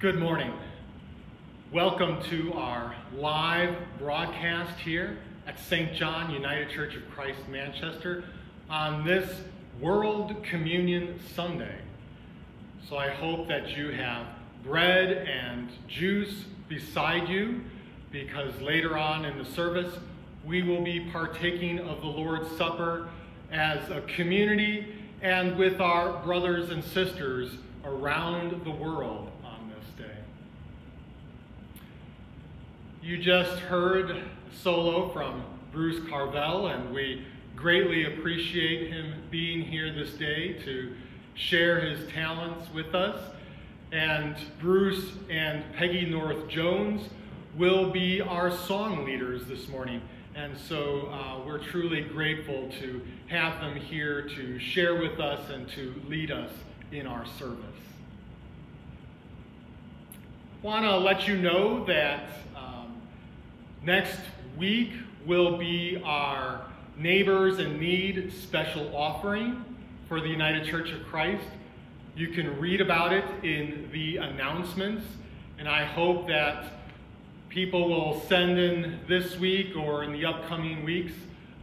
Good morning. Welcome to our live broadcast here at St. John United Church of Christ, Manchester, on this World Communion Sunday. So I hope that you have bread and juice beside you because later on in the service we will be partaking of the Lord's Supper as a community and with our brothers and sisters around the world You just heard solo from Bruce Carvell, and we greatly appreciate him being here this day to share his talents with us. And Bruce and Peggy North Jones will be our song leaders this morning. And so uh, we're truly grateful to have them here to share with us and to lead us in our service. Want to let you know that Next week will be our Neighbors in Need special offering for the United Church of Christ. You can read about it in the announcements, and I hope that people will send in this week or in the upcoming weeks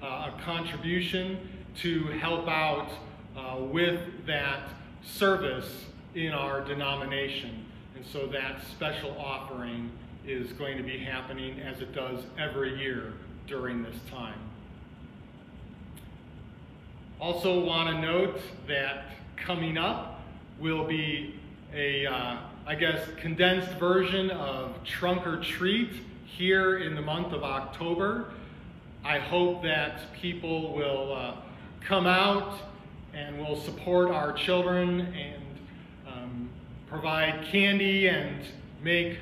uh, a contribution to help out uh, with that service in our denomination. And so that special offering is going to be happening as it does every year during this time. Also want to note that coming up will be a, uh, I guess, condensed version of Trunk or Treat here in the month of October. I hope that people will uh, come out and will support our children and um, provide candy and make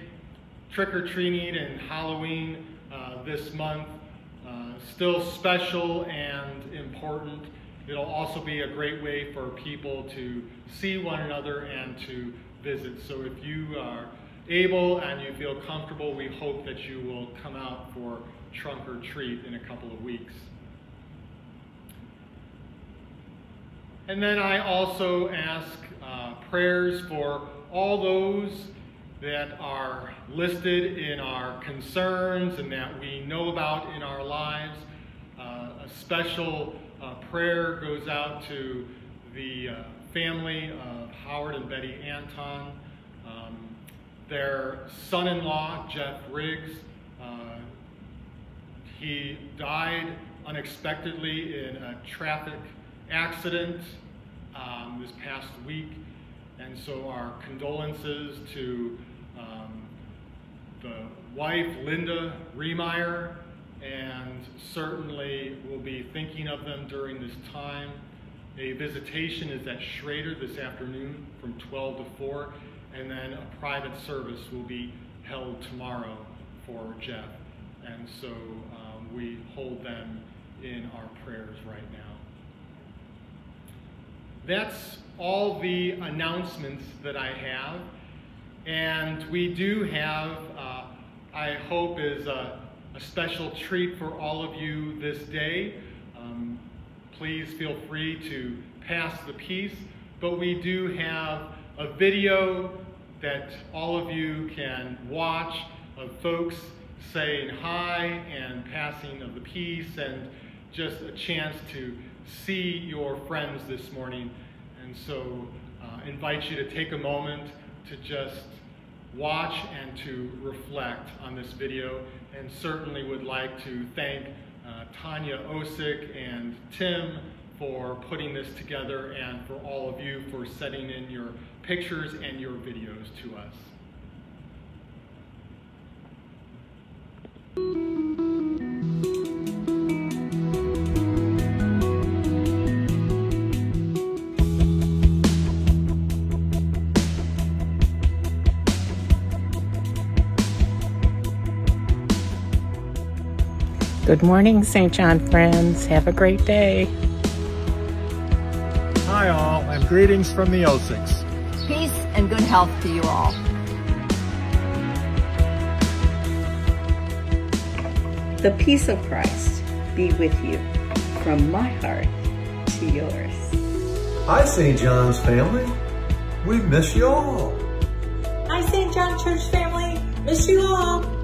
trick-or-treating and Halloween uh, this month. Uh, still special and important. It'll also be a great way for people to see one another and to visit. So if you are able and you feel comfortable, we hope that you will come out for trunk or treat in a couple of weeks. And then I also ask uh, prayers for all those that are listed in our concerns and that we know about in our lives. Uh, a special uh, prayer goes out to the uh, family of Howard and Betty Anton, um, their son-in-law, Jeff Riggs. Uh, he died unexpectedly in a traffic accident um, this past week. And so our condolences to the wife, Linda Remeyer, and certainly we'll be thinking of them during this time. A visitation is at Schrader this afternoon from 12 to 4, and then a private service will be held tomorrow for Jeff. And so um, we hold them in our prayers right now. That's all the announcements that I have. And we do have, uh, I hope, is a, a, special treat for all of you this day. Um, please feel free to pass the peace. But we do have a video that all of you can watch of folks saying hi and passing of the peace and just a chance to see your friends this morning. And so uh, invite you to take a moment to just watch and to reflect on this video and certainly would like to thank uh, Tanya Osick and Tim for putting this together and for all of you for setting in your pictures and your videos to us. Good morning, St. John friends. Have a great day. Hi, all, and greetings from the Osicks. Peace and good health to you all. The peace of Christ be with you from my heart to yours. Hi, St. John's family. We miss you all. Hi, St. John Church family. Miss you all.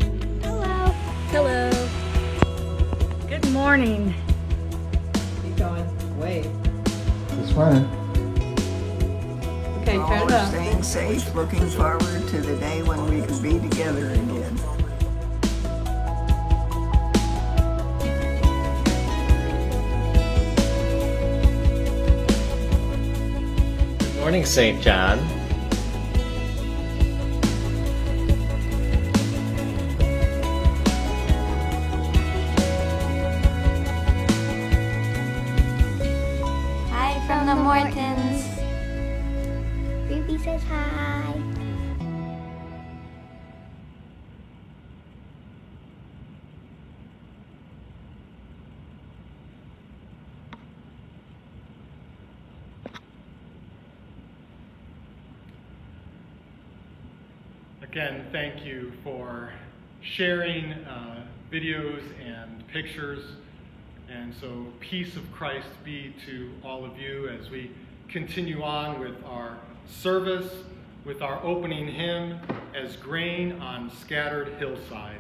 Morning. Keep going. Wait. It's fine. Okay, fair enough. Staying safe, looking forward to the day when we can be together again. Good morning, St. John. Sharing uh, videos and pictures. And so peace of Christ be to all of you as we continue on with our service, with our opening hymn, As Grain on Scattered Hillsides.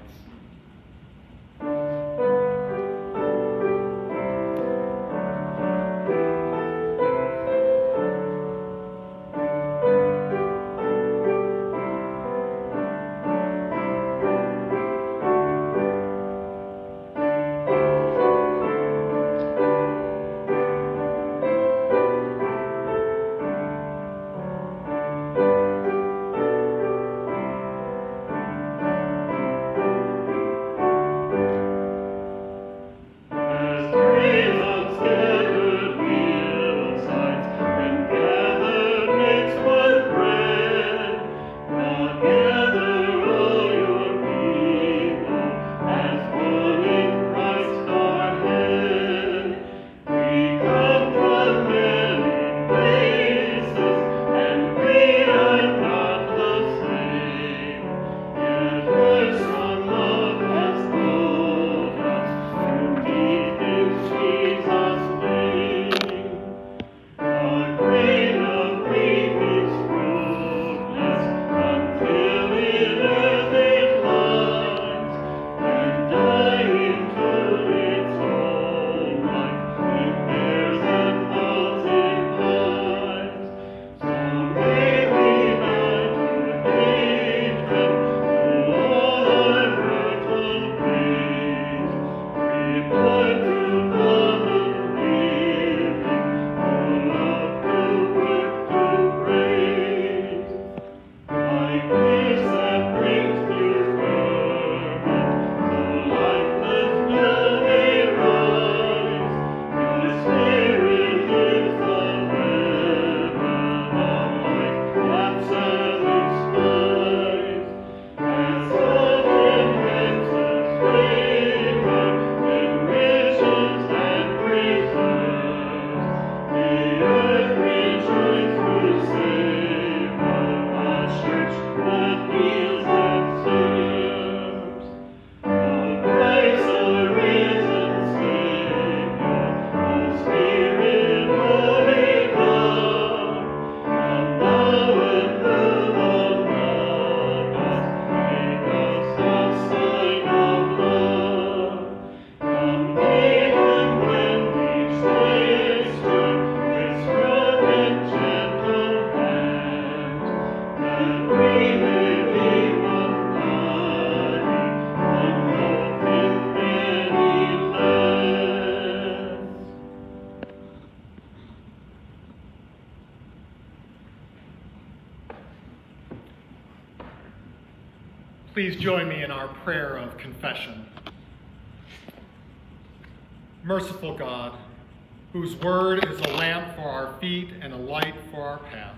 Word is a lamp for our feet and a light for our path,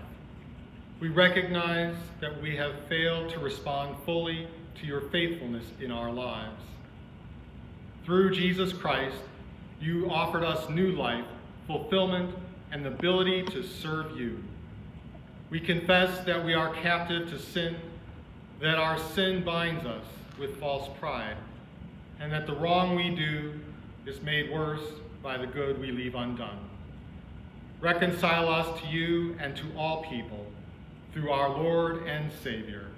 we recognize that we have failed to respond fully to your faithfulness in our lives. Through Jesus Christ, you offered us new life, fulfillment, and the ability to serve you. We confess that we are captive to sin, that our sin binds us with false pride, and that the wrong we do is made worse by the good we leave undone. Reconcile us to you and to all people through our Lord and Savior.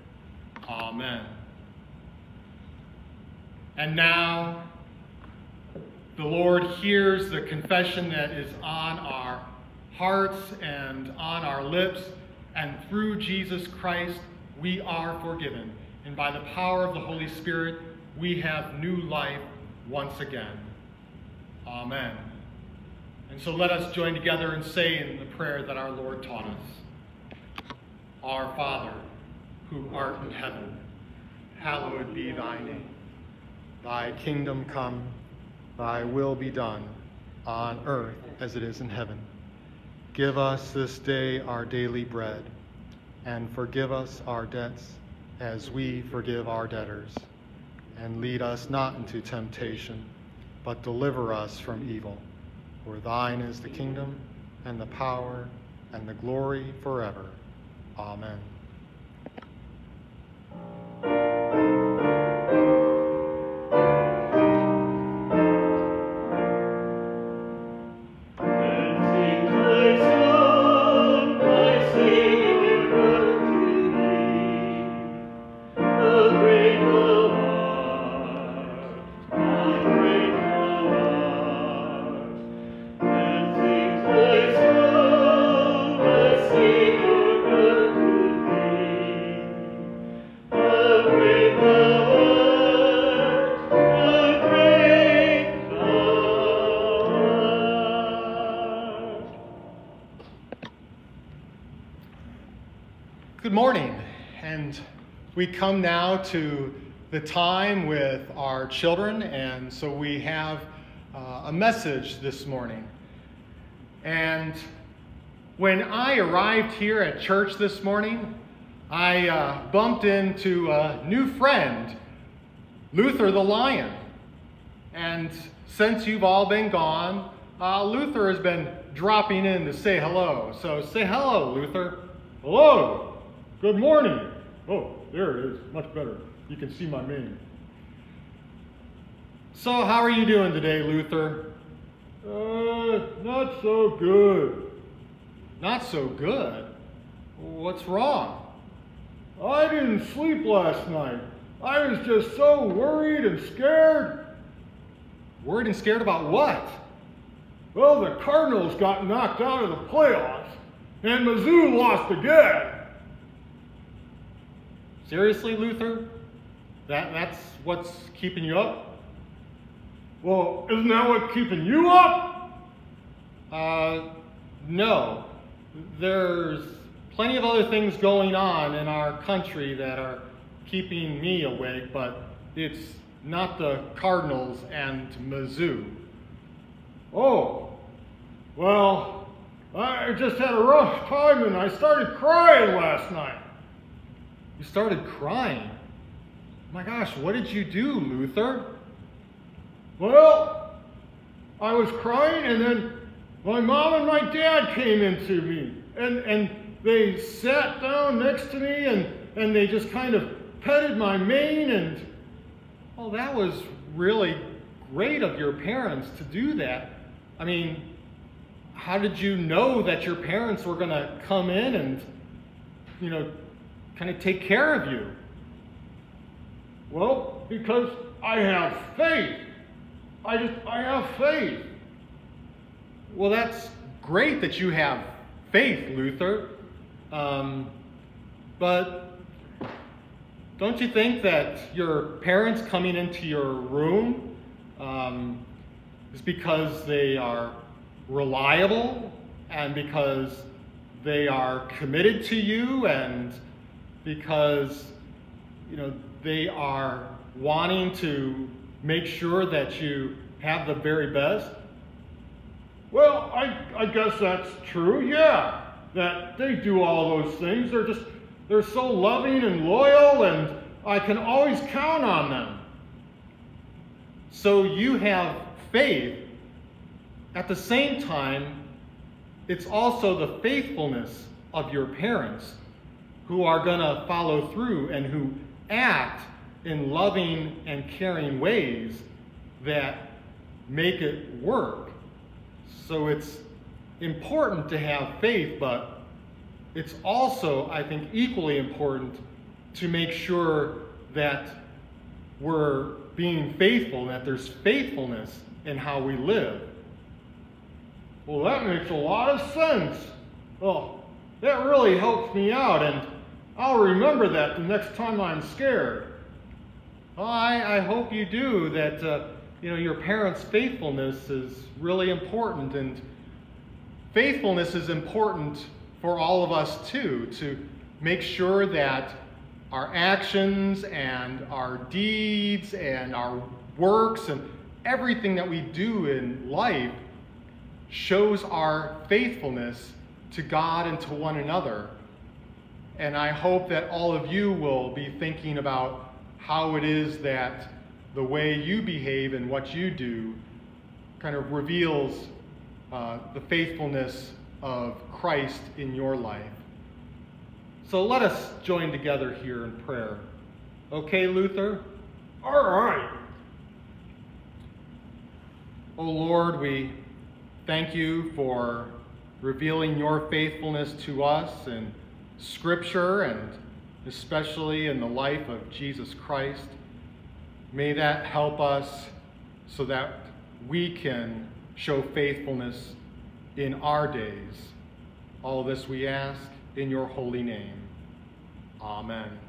Amen. And now, the Lord hears the confession that is on our hearts and on our lips, and through Jesus Christ, we are forgiven. And by the power of the Holy Spirit, we have new life once again. Amen. And so let us join together and say in the prayer that our Lord taught us Our Father, who art in heaven, hallowed be thy name. Thy kingdom come, thy will be done, on earth as it is in heaven. Give us this day our daily bread, and forgive us our debts as we forgive our debtors. And lead us not into temptation but deliver us from evil. For thine is the kingdom, and the power, and the glory forever. Amen. We come now to the time with our children, and so we have uh, a message this morning. And when I arrived here at church this morning, I uh, bumped into a new friend, Luther the Lion. And since you've all been gone, uh, Luther has been dropping in to say hello. So say hello, Luther. Hello. Good morning. Oh, there it is. Much better. You can see my name. So, how are you doing today, Luther? Uh, not so good. Not so good? What's wrong? I didn't sleep last night. I was just so worried and scared. Worried and scared about what? Well, the Cardinals got knocked out of the playoffs, and Mizzou lost again. Seriously, Luther? That, that's what's keeping you up? Well, isn't that what's keeping you up? Uh, no. There's plenty of other things going on in our country that are keeping me awake, but it's not the Cardinals and Mizzou. Oh, well, I just had a rough time and I started crying last night. You started crying. My gosh, what did you do, Luther? Well, I was crying and then my mom and my dad came into me and, and they sat down next to me and, and they just kind of petted my mane and well that was really great of your parents to do that. I mean, how did you know that your parents were going to come in and, you know, kind of take care of you? Well, because I have faith. I just, I have faith. Well, that's great that you have faith, Luther. Um, but don't you think that your parents coming into your room um, is because they are reliable and because they are committed to you and because you know they are wanting to make sure that you have the very best? Well, I, I guess that's true, yeah. That they do all those things. They're just, they're so loving and loyal, and I can always count on them. So you have faith. At the same time, it's also the faithfulness of your parents who are going to follow through and who act in loving and caring ways that make it work. So it's important to have faith, but it's also, I think, equally important to make sure that we're being faithful that there's faithfulness in how we live. Well, that makes a lot of sense. Oh, that really helps me out, and I'll remember that the next time I'm scared. I, I hope you do, that uh, you know, your parents' faithfulness is really important, and faithfulness is important for all of us too, to make sure that our actions and our deeds and our works and everything that we do in life shows our faithfulness to God and to one another. And I hope that all of you will be thinking about how it is that the way you behave and what you do kind of reveals uh, the faithfulness of Christ in your life. So let us join together here in prayer. Okay, Luther? All right. Oh Lord, we thank you for revealing your faithfulness to us in Scripture and especially in the life of Jesus Christ. May that help us so that we can show faithfulness in our days. All this we ask in your holy name. Amen.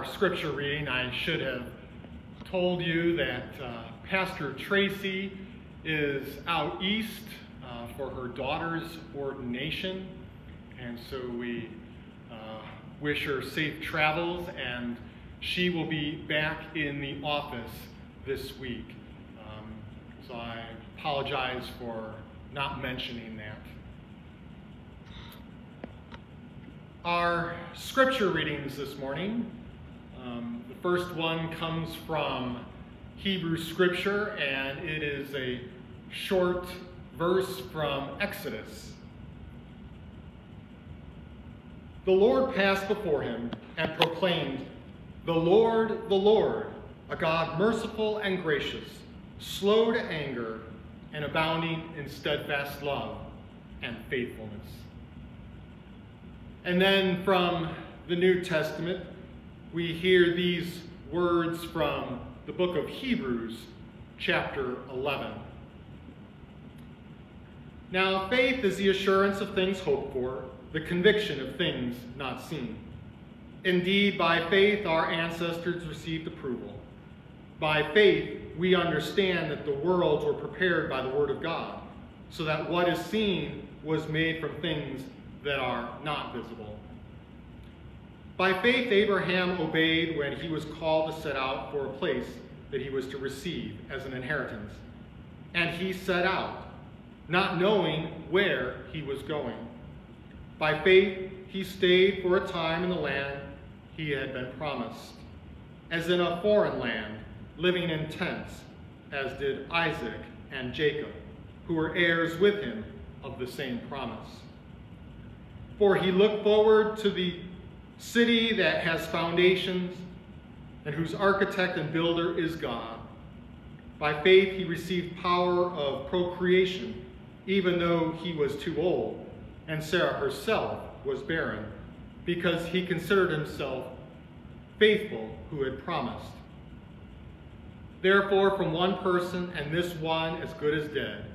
Our scripture reading, I should have told you that uh, Pastor Tracy is out east uh, for her daughter's ordination. And so we uh, wish her safe travels, and she will be back in the office this week. Um, so I apologize for not mentioning that. Our scripture readings this morning, um, the first one comes from Hebrew scripture, and it is a short verse from Exodus. The Lord passed before him and proclaimed, The Lord, the Lord, a God merciful and gracious, slow to anger, and abounding in steadfast love and faithfulness. And then from the New Testament, we hear these words from the book of Hebrews, chapter 11. Now, faith is the assurance of things hoped for, the conviction of things not seen. Indeed, by faith our ancestors received approval. By faith we understand that the worlds were prepared by the word of God, so that what is seen was made from things that are not visible. By faith, Abraham obeyed when he was called to set out for a place that he was to receive as an inheritance. And he set out, not knowing where he was going. By faith, he stayed for a time in the land he had been promised, as in a foreign land, living in tents, as did Isaac and Jacob, who were heirs with him of the same promise. For he looked forward to the city that has foundations and whose architect and builder is God. By faith he received power of procreation, even though he was too old, and Sarah herself was barren, because he considered himself faithful who had promised. Therefore, from one person, and this one as good as dead,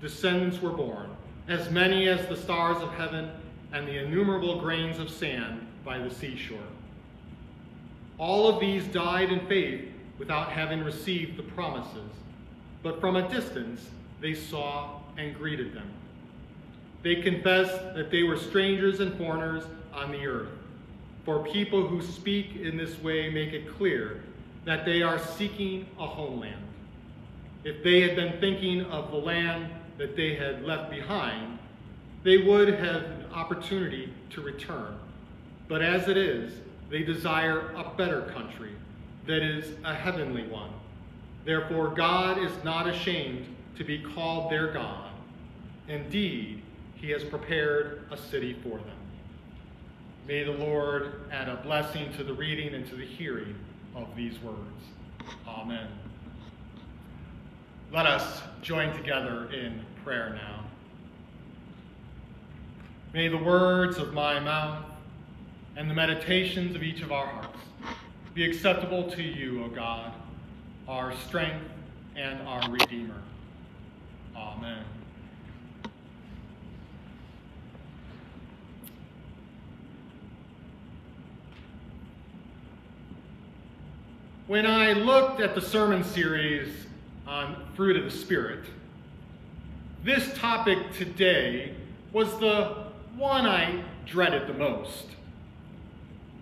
descendants were born, as many as the stars of heaven and the innumerable grains of sand by the seashore. All of these died in faith without having received the promises, but from a distance they saw and greeted them. They confessed that they were strangers and foreigners on the earth. For people who speak in this way make it clear that they are seeking a homeland. If they had been thinking of the land that they had left behind, they would have an opportunity to return. But as it is, they desire a better country that is a heavenly one. Therefore, God is not ashamed to be called their God. Indeed, he has prepared a city for them. May the Lord add a blessing to the reading and to the hearing of these words. Amen. Let us join together in prayer now. May the words of my mouth and the meditations of each of our hearts be acceptable to you, O God, our strength and our Redeemer. Amen. When I looked at the sermon series on fruit of the Spirit, this topic today was the one I dreaded the most.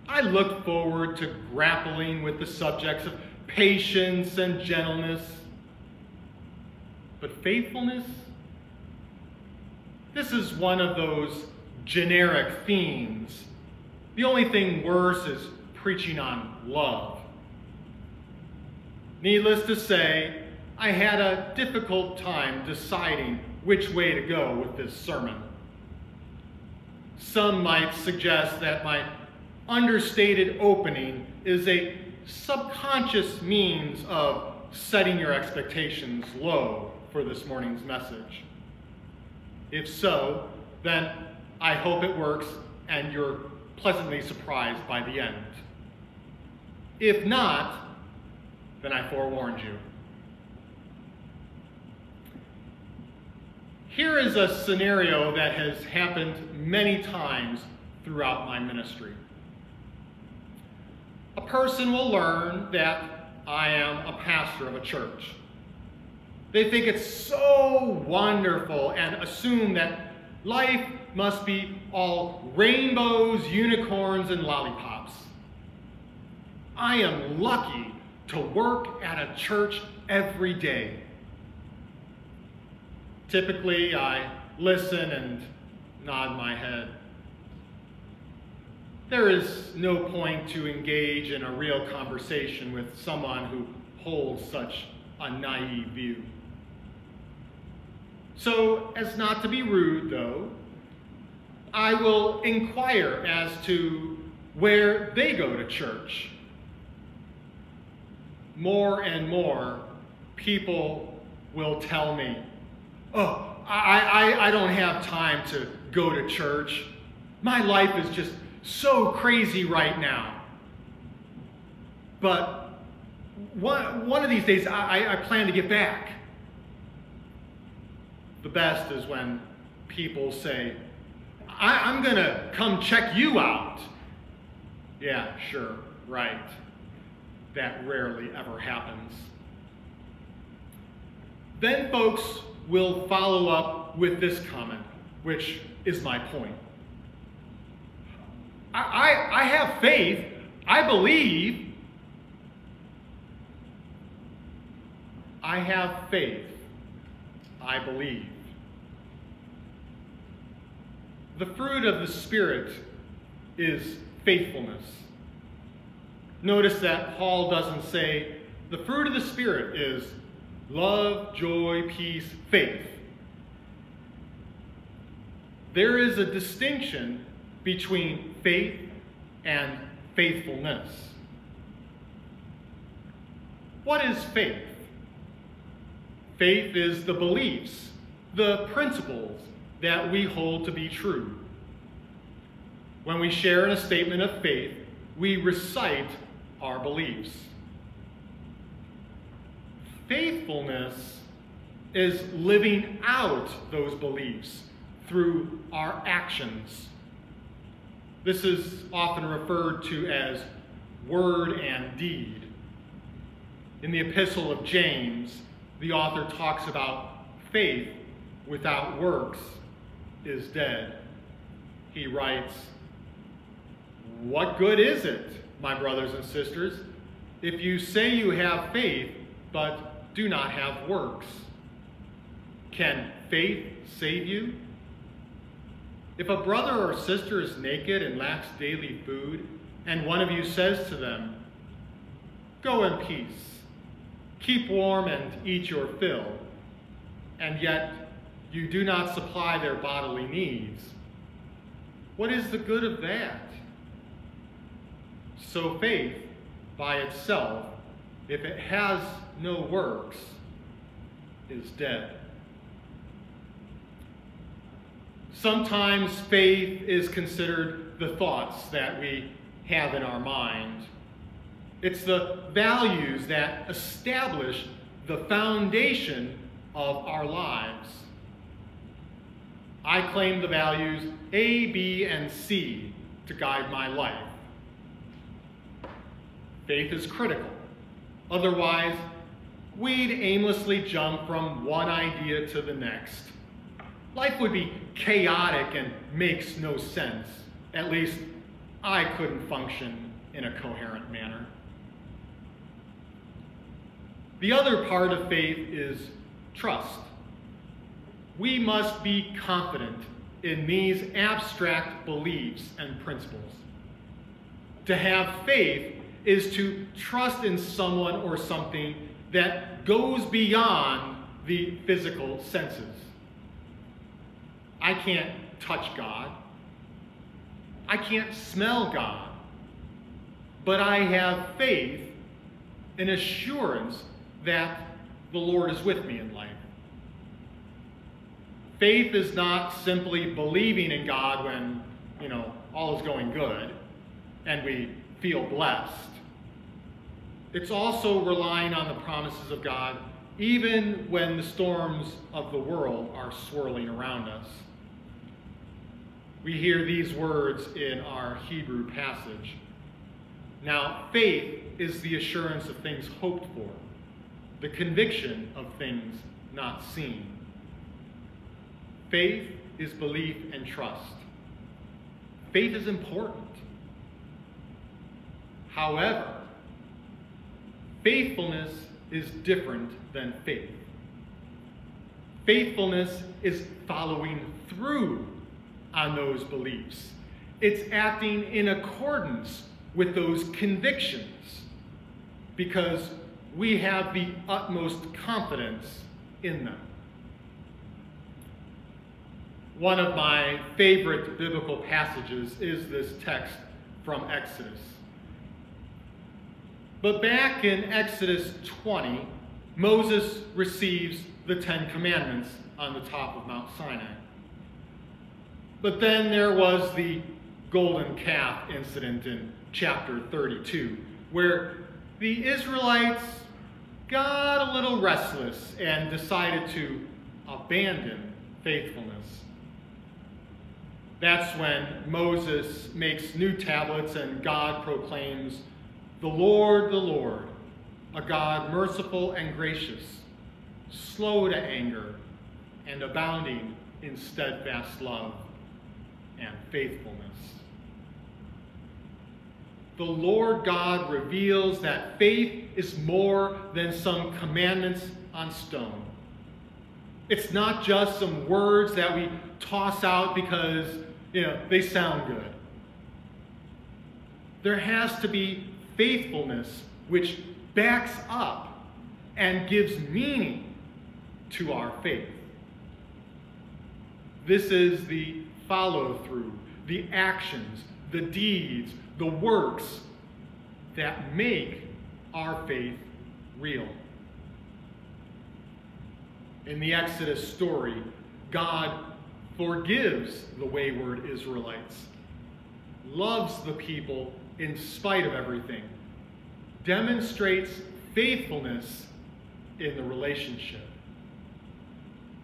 I looked forward to grappling with the subjects of patience and gentleness. But faithfulness? This is one of those generic themes. The only thing worse is preaching on love. Needless to say, I had a difficult time deciding which way to go with this sermon. Some might suggest that my understated opening is a subconscious means of setting your expectations low for this morning's message. If so, then I hope it works and you're pleasantly surprised by the end. If not, then I forewarned you. Here is a scenario that has happened many times throughout my ministry. Person will learn that I am a pastor of a church. They think it's so wonderful and assume that life must be all rainbows, unicorns, and lollipops. I am lucky to work at a church every day. Typically, I listen and nod my head. There is no point to engage in a real conversation with someone who holds such a naive view. So, as not to be rude, though, I will inquire as to where they go to church more and more people will tell me, oh, I, I, I don't have time to go to church. My life is just so crazy right now. But one, one of these days, I, I plan to get back. The best is when people say, I, I'm going to come check you out. Yeah, sure, right that rarely ever happens. Then folks will follow up with this comment, which is my point. I, I, I have faith, I believe. I have faith, I believe. The fruit of the Spirit is faithfulness. Notice that Paul doesn't say the fruit of the Spirit is love, joy, peace, faith. There is a distinction between faith and faithfulness. What is faith? Faith is the beliefs, the principles that we hold to be true. When we share in a statement of faith, we recite our beliefs. Faithfulness is living out those beliefs through our actions. This is often referred to as word and deed. In the Epistle of James, the author talks about faith without works is dead. He writes, What good is it? my brothers and sisters, if you say you have faith, but do not have works. Can faith save you? If a brother or sister is naked and lacks daily food, and one of you says to them, Go in peace, keep warm and eat your fill, and yet you do not supply their bodily needs, what is the good of that? So faith by itself, if it has no works, is dead. Sometimes faith is considered the thoughts that we have in our mind. It's the values that establish the foundation of our lives. I claim the values A, B, and C to guide my life. Faith is critical. Otherwise, we'd aimlessly jump from one idea to the next. Life would be chaotic and makes no sense. At least, I couldn't function in a coherent manner. The other part of faith is trust. We must be confident in these abstract beliefs and principles. To have faith is to trust in someone or something that goes beyond the physical senses. I can't touch God. I can't smell God. But I have faith and assurance that the Lord is with me in life. Faith is not simply believing in God when, you know, all is going good and we feel blessed. It's also relying on the promises of God even when the storms of the world are swirling around us. We hear these words in our Hebrew passage. Now, faith is the assurance of things hoped for, the conviction of things not seen. Faith is belief and trust. Faith is important. However, faithfulness is different than faith. Faithfulness is following through on those beliefs. It's acting in accordance with those convictions because we have the utmost confidence in them. One of my favorite biblical passages is this text from Exodus. But back in Exodus 20, Moses receives the Ten Commandments on the top of Mount Sinai. But then there was the golden calf incident in chapter 32, where the Israelites got a little restless and decided to abandon faithfulness. That's when Moses makes new tablets and God proclaims, The Lord, the Lord, a God merciful and gracious, slow to anger, and abounding in steadfast love and faithfulness. The Lord God reveals that faith is more than some commandments on stone. It's not just some words that we toss out because, you know, they sound good. There has to be faithfulness which backs up and gives meaning to our faith. This is the follow through, the actions, the deeds, the works that make our faith real. In the Exodus story, God forgives the wayward Israelites, loves the people in spite of everything, demonstrates faithfulness in the relationship.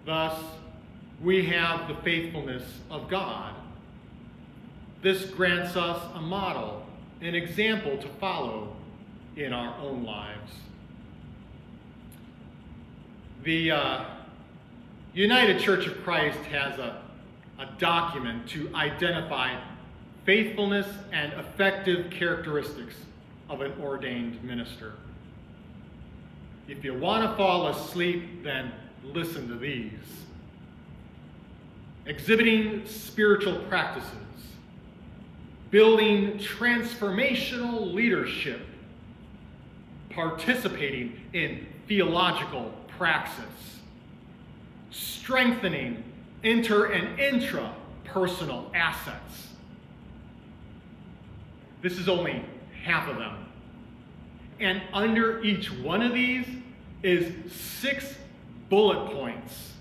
Thus, we have the faithfulness of God. This grants us a model, an example to follow in our own lives. The uh, United Church of Christ has a, a document to identify faithfulness and effective characteristics of an ordained minister. If you want to fall asleep, then listen to these exhibiting spiritual practices, building transformational leadership, participating in theological praxis, strengthening inter and intra personal assets. This is only half of them. And under each one of these is six bullet points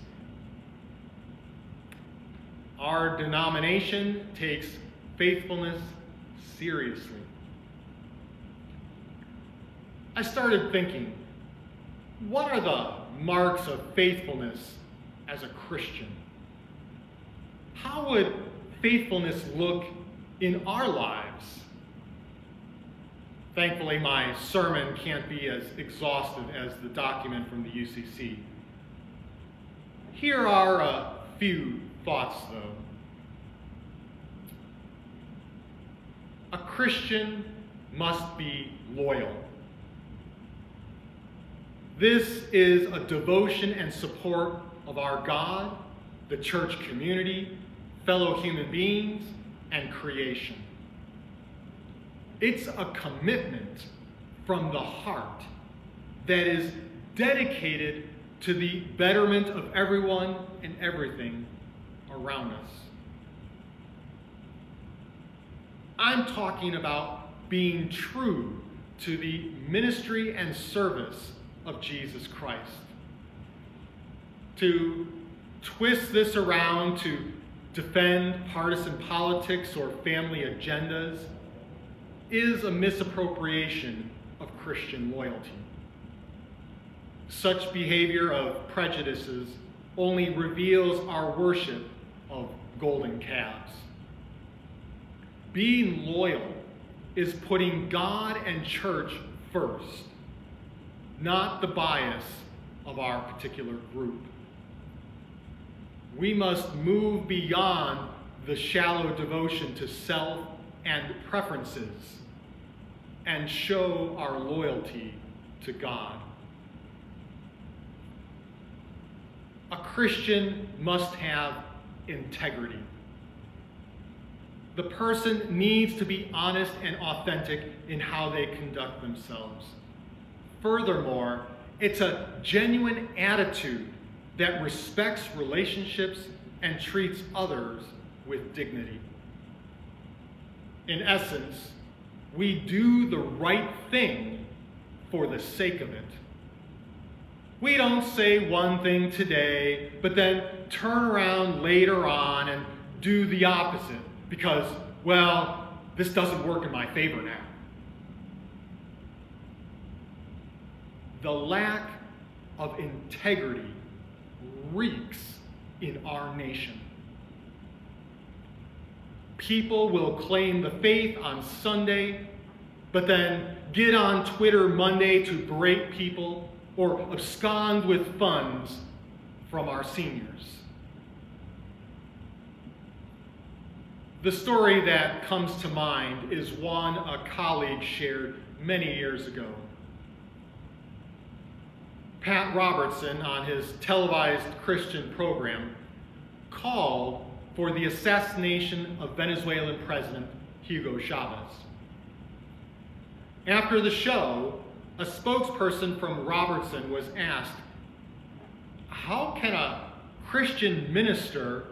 our denomination takes faithfulness seriously. I started thinking, what are the marks of faithfulness as a Christian? How would faithfulness look in our lives? Thankfully, my sermon can't be as exhaustive as the document from the UCC. Here are a few thoughts, though. A Christian must be loyal. This is a devotion and support of our God, the church community, fellow human beings, and creation. It's a commitment from the heart that is dedicated to the betterment of everyone and everything around us. I'm talking about being true to the ministry and service of Jesus Christ. To twist this around to defend partisan politics or family agendas is a misappropriation of Christian loyalty. Such behavior of prejudices only reveals our worship of golden calves. Being loyal is putting God and church first, not the bias of our particular group. We must move beyond the shallow devotion to self and preferences and show our loyalty to God. A Christian must have integrity. The person needs to be honest and authentic in how they conduct themselves. Furthermore, it's a genuine attitude that respects relationships and treats others with dignity. In essence, we do the right thing for the sake of it. We don't say one thing today, but then turn around later on and do the opposite because, well, this doesn't work in my favor now. The lack of integrity reeks in our nation. People will claim the faith on Sunday, but then get on Twitter Monday to berate people or abscond with funds from our seniors. The story that comes to mind is one a colleague shared many years ago. Pat Robertson, on his televised Christian program, called for the assassination of Venezuelan President Hugo Chavez. After the show, a spokesperson from Robertson was asked, how can a Christian minister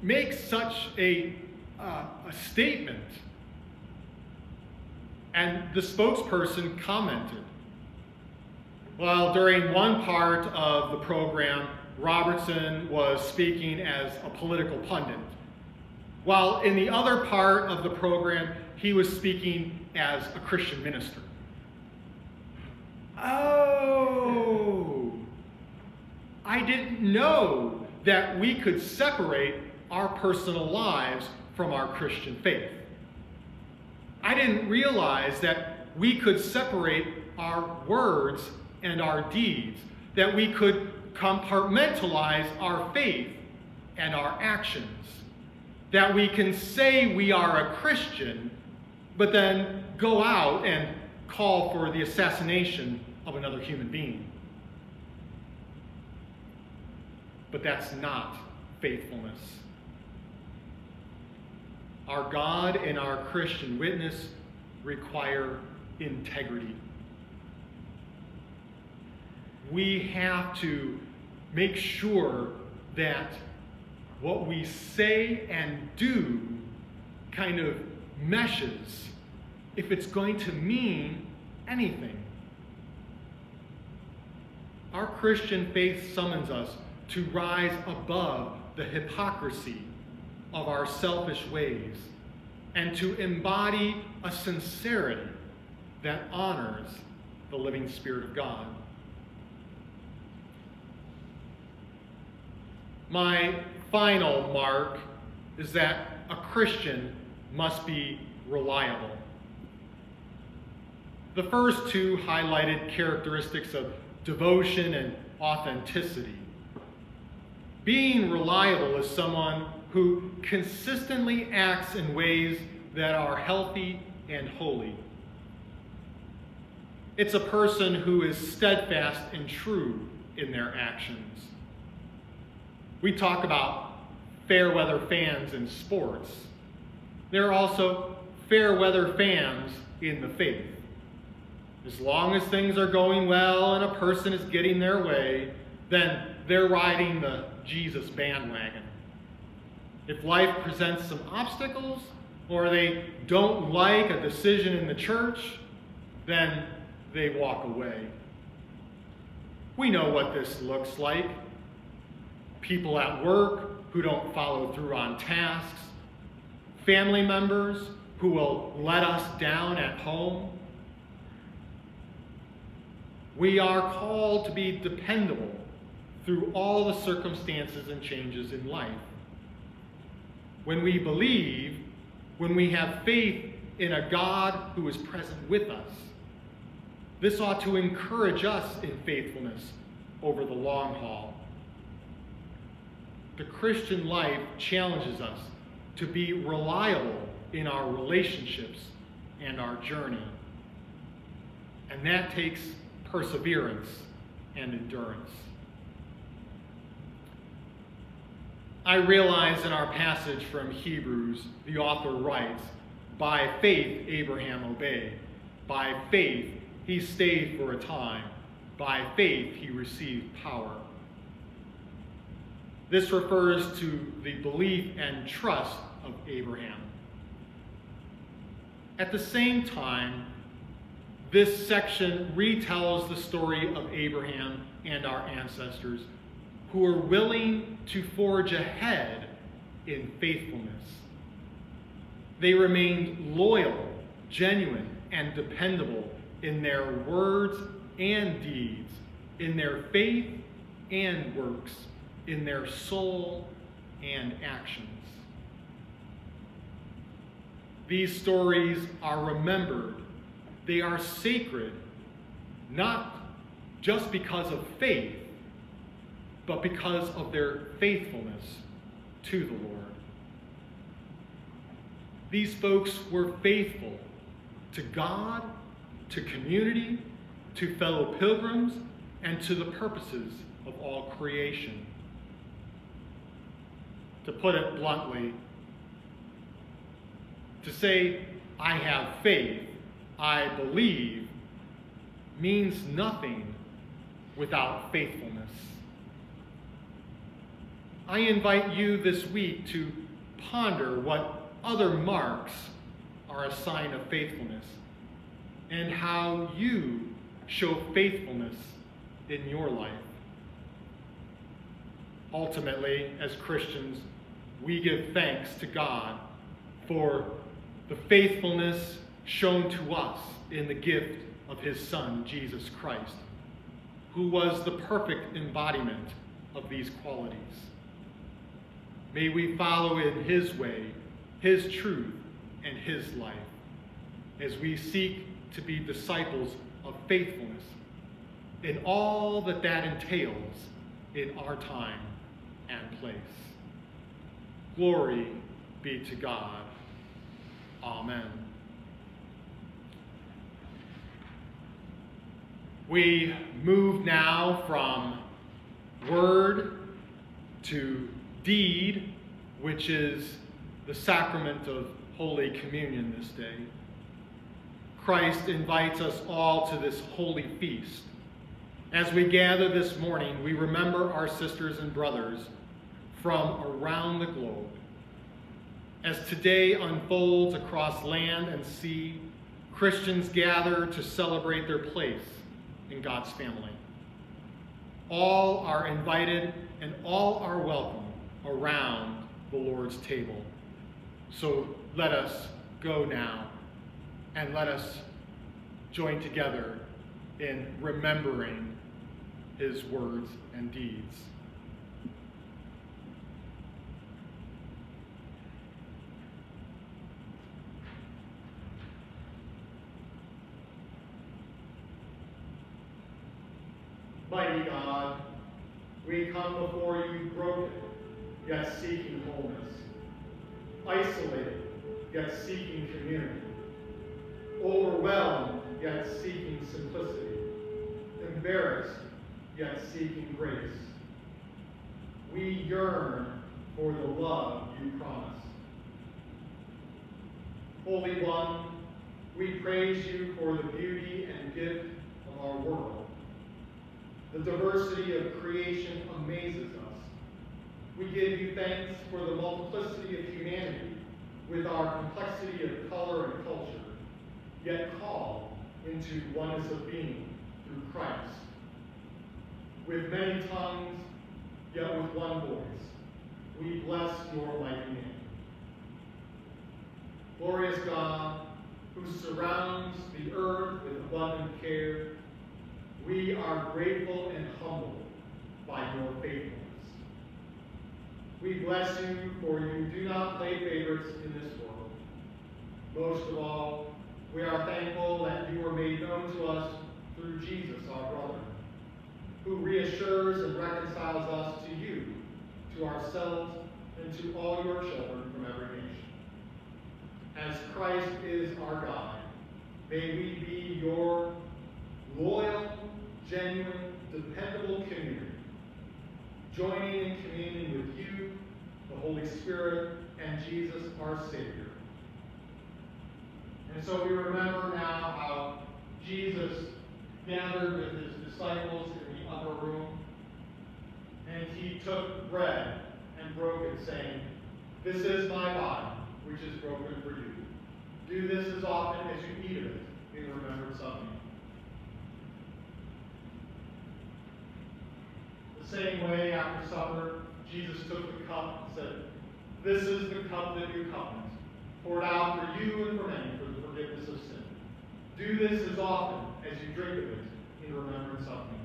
make such a, uh, a statement? And the spokesperson commented, well, during one part of the program, Robertson was speaking as a political pundit, while in the other part of the program, he was speaking as a Christian minister. Oh, I didn't know that we could separate our personal lives from our Christian faith. I didn't realize that we could separate our words and our deeds, that we could compartmentalize our faith and our actions, that we can say we are a Christian, but then go out and call for the assassination of another human being. But that's not faithfulness. Our God and our Christian witness require integrity. We have to make sure that what we say and do kind of meshes if it's going to mean anything. Our Christian faith summons us to rise above the hypocrisy of our selfish ways and to embody a sincerity that honors the living Spirit of God. My final mark is that a Christian must be reliable. The first two highlighted characteristics of devotion and authenticity. Being reliable is someone who consistently acts in ways that are healthy and holy. It's a person who is steadfast and true in their actions. We talk about fair weather fans in sports. There are also fair weather fans in the faith. As long as things are going well and a person is getting their way, then they're riding the Jesus bandwagon. If life presents some obstacles, or they don't like a decision in the church, then they walk away. We know what this looks like. People at work who don't follow through on tasks, family members who will let us down at home. We are called to be dependable through all the circumstances and changes in life. When we believe, when we have faith in a God who is present with us, this ought to encourage us in faithfulness over the long haul. The Christian life challenges us to be reliable in our relationships and our journey. And that takes perseverance and endurance. I realize in our passage from Hebrews, the author writes, By faith Abraham obeyed. By faith he stayed for a time. By faith he received power. This refers to the belief and trust of Abraham. At the same time, this section retells the story of Abraham and our ancestors who were willing to forge ahead in faithfulness. They remained loyal, genuine, and dependable in their words and deeds, in their faith and works, in their soul and actions. These stories are remembered. They are sacred, not just because of faith, but because of their faithfulness to the Lord. These folks were faithful to God to community, to fellow pilgrims, and to the purposes of all creation. To put it bluntly, to say, I have faith, I believe, means nothing without faithfulness. I invite you this week to ponder what other marks are a sign of faithfulness and how you show faithfulness in your life. Ultimately, as Christians, we give thanks to God for the faithfulness shown to us in the gift of his Son, Jesus Christ, who was the perfect embodiment of these qualities. May we follow in his way, his truth, and his life as we seek to be disciples of faithfulness in all that that entails in our time and place. Glory be to God. Amen. We move now from word to deed, which is the sacrament of Holy Communion this day. Christ invites us all to this holy feast. As we gather this morning, we remember our sisters and brothers from around the globe. As today unfolds across land and sea, Christians gather to celebrate their place in God's family. All are invited and all are welcome around the Lord's table. So let us go now and let us join together in remembering his words and deeds. Mighty God, we come before you broken, yet seeking wholeness, isolated, yet seeking community, overwhelmed, yet seeking simplicity, embarrassed, yet seeking grace. We yearn for the love you promise. Holy One, we praise you for the beauty and gift of our world. The diversity of creation amazes us. We give you thanks for the multiplicity of humanity with our complexity of color and culture, yet called into oneness of being through Christ. With many tongues, yet with one voice, we bless your mighty name. Glorious God, who surrounds the earth with abundant care, we are grateful and humbled by your faithfulness. We bless you, for you do not play favorites in this world. Most of all, we are thankful that you were made known to us through Jesus, our brother, who reassures and reconciles us to you, to ourselves, and to all your children from every nation. As Christ is our God, may we be your loyal, genuine, dependable community, joining in communion with you, the Holy Spirit, and Jesus, our Savior. And so we remember now how Jesus gathered with his disciples in the upper room, and he took bread and broke it, saying, This is my body, which is broken for you. Do this as often as you eat of it in remembrance of me. The same way, after supper, Jesus took the cup and said, This is the cup of the new covenant, poured out for you and for many for the forgiveness of sin. Do this as often as you drink of it in remembrance of me.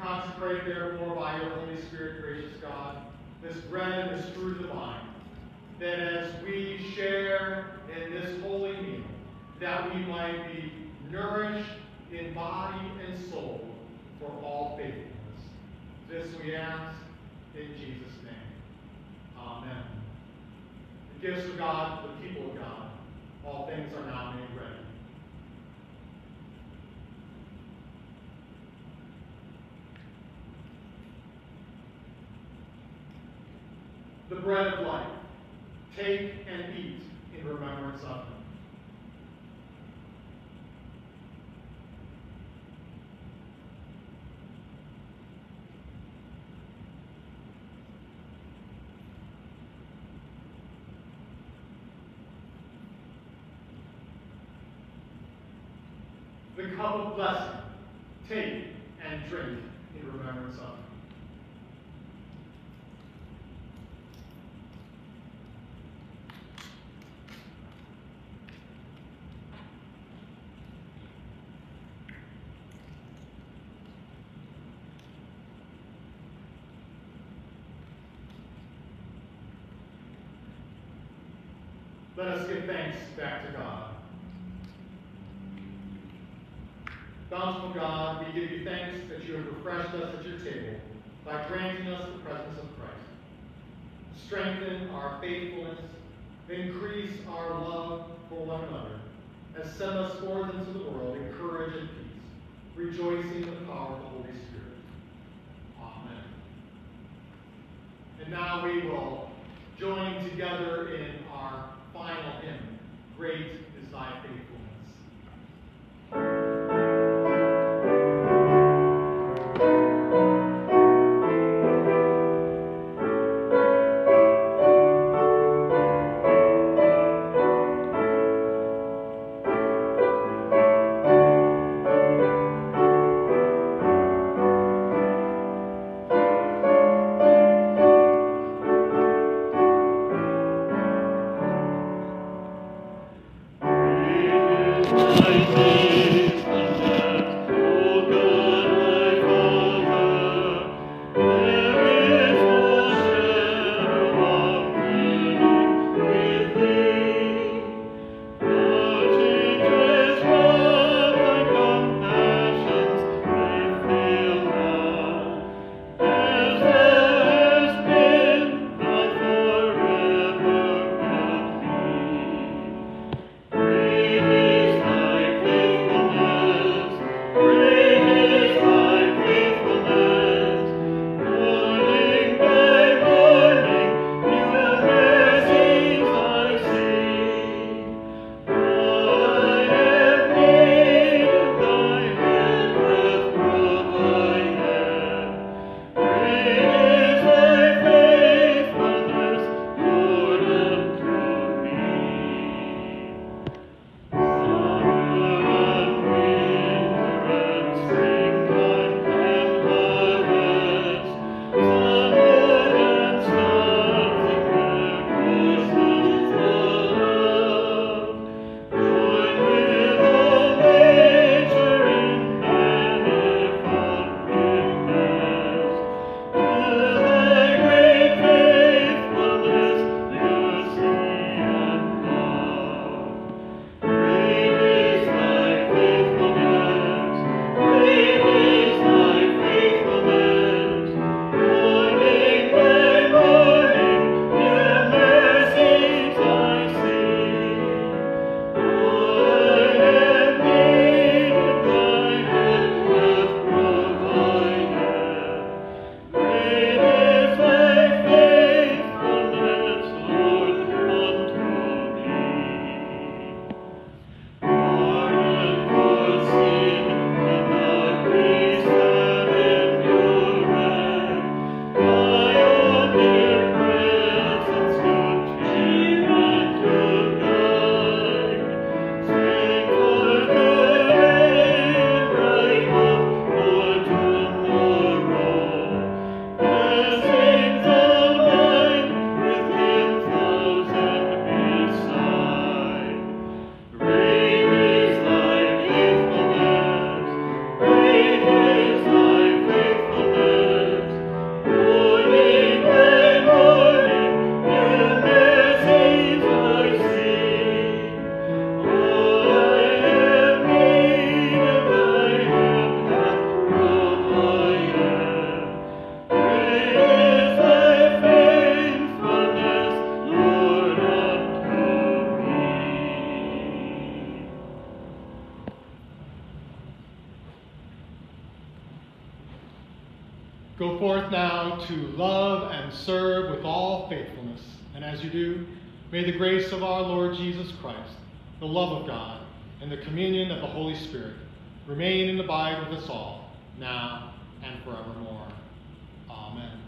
Consecrate, therefore, by your Holy Spirit, gracious God, this bread and this fruit of the vine, that as we share in this holy meal, that we might be nourished in body and soul for all faithfulness. This we ask in Jesus' name. Amen. The gifts of God, the people of God, all things are now made ready. The bread of life. Take and eat in remembrance of him. The cup of blessing. Take and drink in remembrance of him. Let us give thanks back to God. Bountiful God, we give you thanks that us at your table by granting us the presence of Christ. Strengthen our faithfulness, increase our love for one another, and send us forth into the world in courage and peace, rejoicing in the power of the Holy Spirit. Amen. And now we will join together in our final hymn, Great is Thy Faithfulness. Amen.